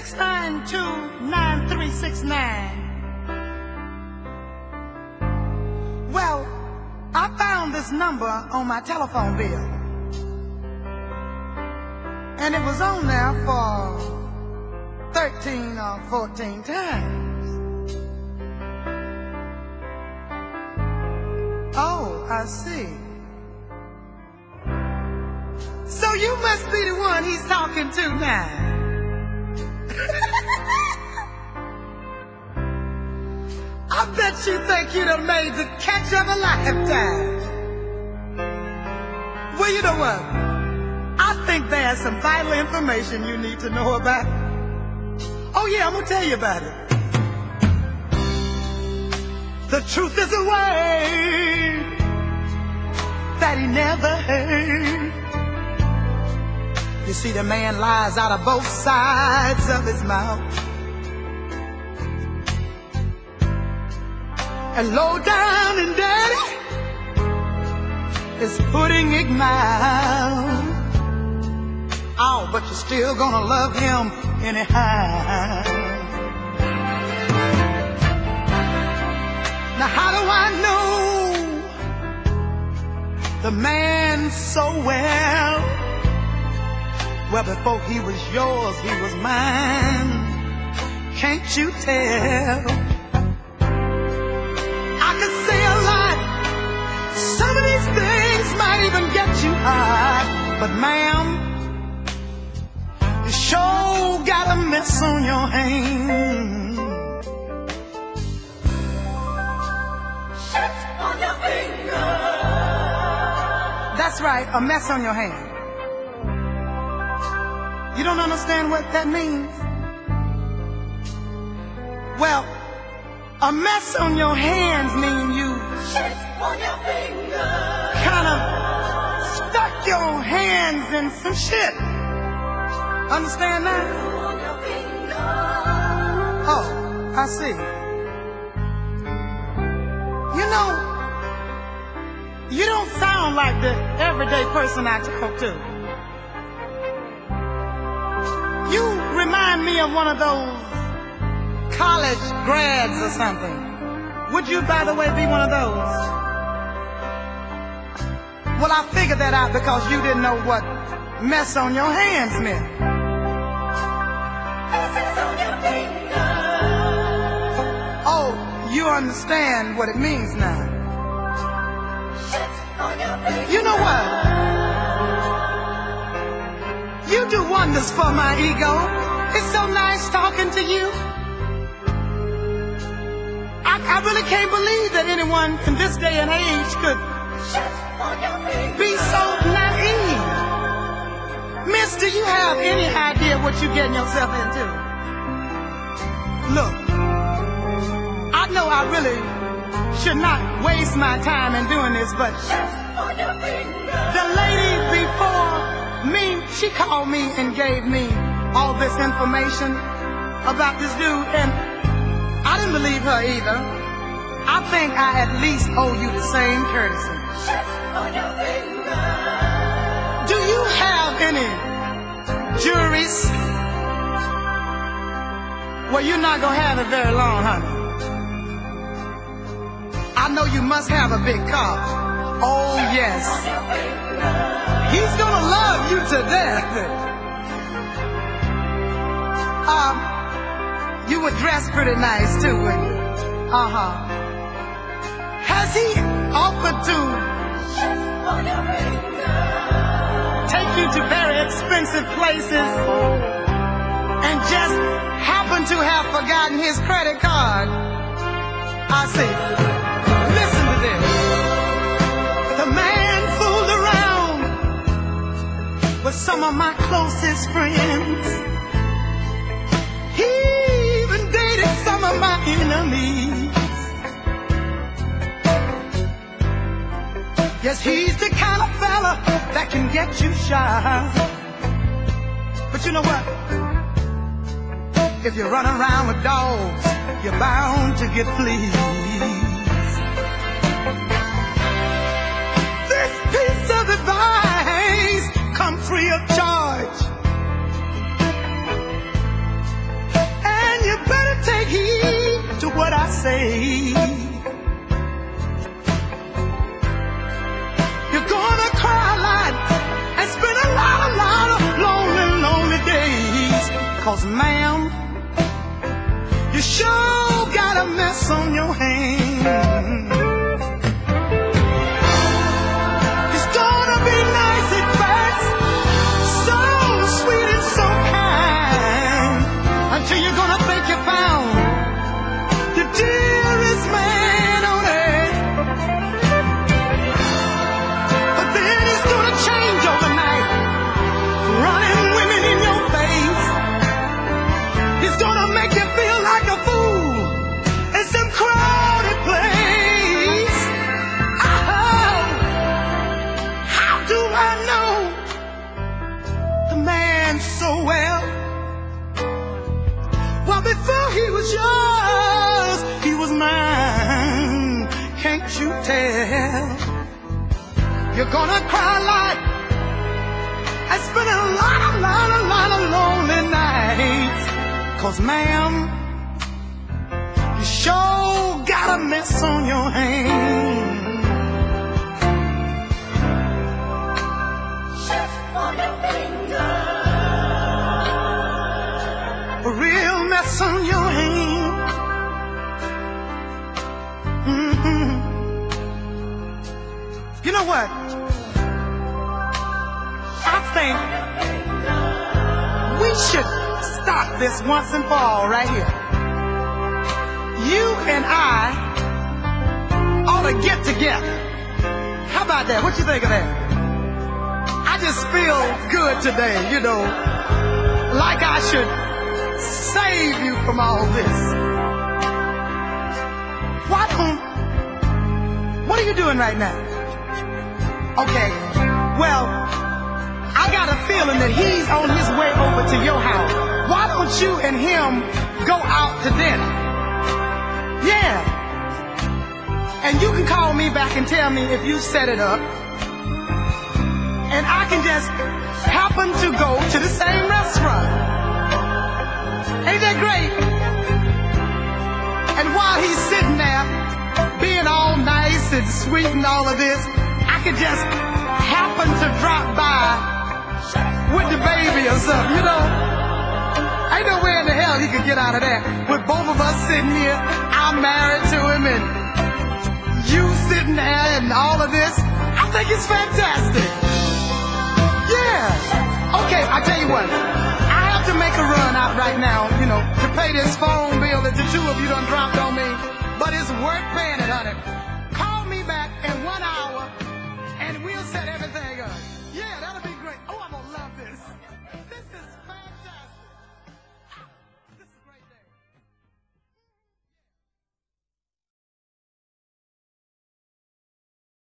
692-9369. Well, I found this number on my telephone bill. And it was on there for 13 or 14 times. Oh, I see. So you must be the one he's talking to now. I bet you think you done made the catch of a lifetime. Well, you know what? I think there's some vital information you need to know about. Oh yeah, I'm gonna tell you about it. The truth is a way that he never heard. You see, the man lies out of both sides of his mouth. And low down and dirty is putting it mild. Oh, but you're still gonna love him anyhow. Now, how do I know the man so well? Well, before he was yours, he was mine. Can't you tell? I could say a lot. Some of these things might even get you high. But, ma'am, you sure got a mess on your hands. on your finger. That's right, a mess on your hand. You don't understand what that means? Well, a mess on your hands mean you Shit on your finger. kind of stuck your hands in some shit. Understand that? On your finger. Oh, I see. You know, you don't sound like the everyday person I talk to. You remind me of one of those college grads or something. Would you, by the way, be one of those? Well, I figured that out because you didn't know what mess on your hands meant. Kisses on your finger. Oh, you understand what it means now. Shit on your. You know what? Wonders for my ego. It's so nice talking to you. I, I really can't believe that anyone in this day and age could Shit on your finger. be so naive. Mister, you have any idea what you're getting yourself into? Look, I know I really should not waste my time in doing this, but On your finger. the lady before me, she called me and gave me all this information about this dude, and I didn't believe her either. I think I at least owe you the same courtesy. Do you have any juries? Well, you're not gonna have it very long, honey. I know you must have a big car. Oh, yes. He's gonna love you to death. Um, you were dressed pretty nice too, wouldn't you? Uh-huh. Has he offered to take you to very expensive places and just happen to have forgotten his credit card? I see. Some of my closest friends. He even dated some of my enemies. Yes, he's the kind of fella that can get you shy. But you know what? If you run around with dogs, you're bound to get fleas. Say. You're gonna cry a lot and spend a lot, a lot of lonely, lonely days. Cause ma'am, you sure got a mess on your I know the man so well? Well, before he was yours, he was mine. Can't you tell? You're gonna cry a lot. I spend a lot, a lot, a lot of lonely nights. Cause ma'am, you sure got a mess on your hands. What? I think we should stop this once and for all right here. You and I ought to get together. How about that? What you think of that? I just feel good today, you know, like I should save you from all this. Why don't, what are you doing right now? Okay, well, I got a feeling that he's on his way over to your house. Why don't you and him go out to dinner? Yeah. And you can call me back and tell me if you set it up. And I can just happen to go to the same restaurant. Ain't that great? And while he's sitting there being all nice and sweet and all of this, could just happen to drop by with the baby or something, you know? Ain't no way in the hell he could get out of there. With both of us sitting here, I'm married to him and you sitting there and all of this. I think it's fantastic. Yeah. Okay, I tell you what. I have to make a run out right now, you know, to pay this phone bill that the two of you done dropped on me. But it's worth paying it, honey.